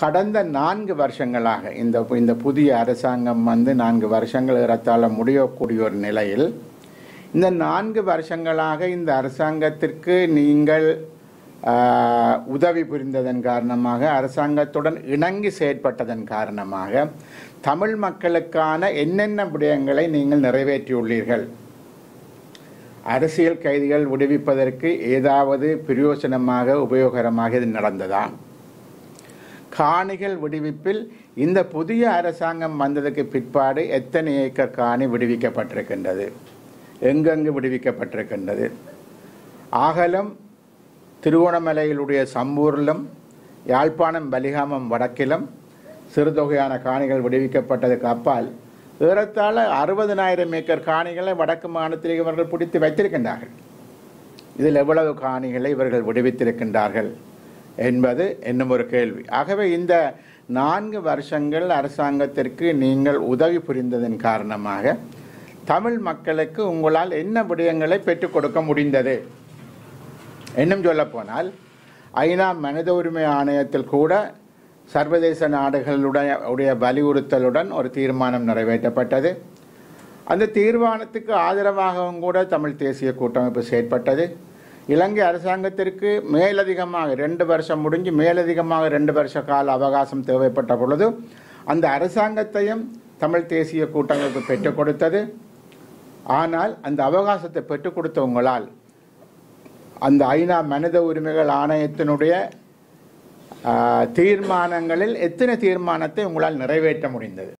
கடந்த நான்கு வருஷங்களாக இந்த இந்த புதிய அரசாங்கம் வந்து நான்கு வருஷங்கள் ஏறத்தாழ முடியக்கூடிய ஒரு நிலையில் இந்த நான்கு வருஷங்களாக இந்த அரசாங்கத்திற்கு நீங்கள் உதவி புரிந்ததன் காரணமாக அரசாங்கத்துடன் இணங்கி செயற்பட்டதன் காரணமாக தமிழ் மக்களுக்கான என்னென்ன விடயங்களை நீங்கள் நிறைவேற்றியுள்ளீர்கள்? அரசியல் கைதிகள் விடுவிப்பதற்கு ஏதாவது பிரயோசனமாக உபயோகரமாக இது நடந்ததா? காணிகள் விடுவிப்பில் இந்த புதிய அரசாங்கம் வந்ததுக்கு பிற்பாடு எத்தனை ஏக்கர் காணி விடுவிக்கப்பட்டிருக்கின்றது? எங்கெங்கு விடுவிக்கப்பட்டிருக்கின்றது? ஆகலம் திருவோணமலையிலுடைய சம்பூரிலும் யாழ்ப்பாணம் பலிகாமம் வடக்கிலும் சிறுதொகையான காணிகள் விடுவிக்கப்பட்டதுக்கு அப்பால் ஏறத்தாழ அறுபதனாயிரம் ஏக்கர் காணிகளை வடக்கு மாநிலத்தில் இவர்கள் பிடித்து வைத்திருக்கின்றார்கள். இதில் எவ்வளவு காணிகளை இவர்கள் விடுவித்திருக்கின்றார்கள்? என்பது என்னும் ஒரு கேள்வி. ஆகவே இந்த நான்கு வருஷங்கள் அரசாங்கத்திற்கு நீங்கள் உதவி புரிந்ததன் காரணமாக தமிழ் மக்களுக்கு உங்களால் என்ன விடயங்களை பெற்றுக் கொடுக்க முடிந்தது? இன்னும் சொல்லப்போனால் ஐநா மனித உரிமை ஆணையத்தில் கூட சர்வதேச நாடுகளுடைய உடைய வலியுறுத்தலுடன் ஒரு தீர்மானம் நிறைவேற்றப்பட்டது. அந்த தீர்மானத்துக்கு ஆதரவாகவும் கூட தமிழ் தேசிய கூட்டமைப்பு செயற்பட்டது. இலங்கை அரசாங்கத்திற்கு மேலதிகமாக ரெண்டு வருஷம் முடிஞ்சு மேலதிகமாக ரெண்டு வருஷ கால அவகாசம் தேவைப்பட்ட பொழுது அந்த அரசாங்கத்தையும் தமிழ் தேசிய கூட்டமைப்பு பெற்றுக் கொடுத்தது. ஆனால் அந்த அவகாசத்தை பெற்றுக் கொடுத்தவங்களால் அந்த ஐநா மனித உரிமைகள் ஆணையத்தினுடைய தீர்மானங்களில் எத்தனை தீர்மானத்தை உங்களால் நிறைவேற்ற முடிந்தது?